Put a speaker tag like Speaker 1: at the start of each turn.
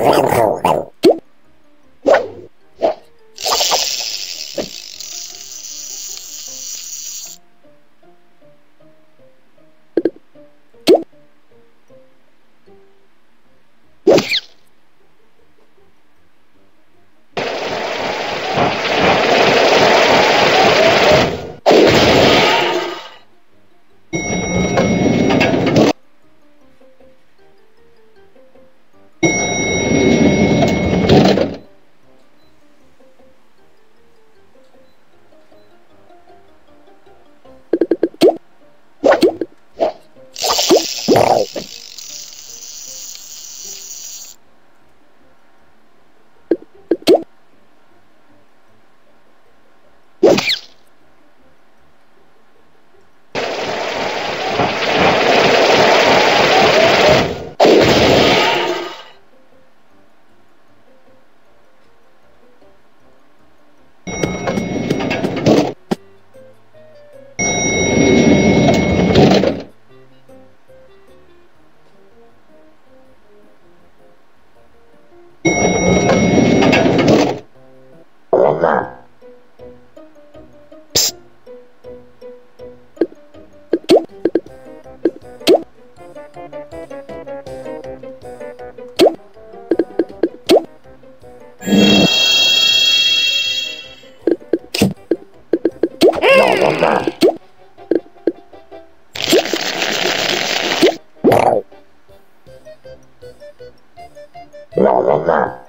Speaker 1: Ha ha and now.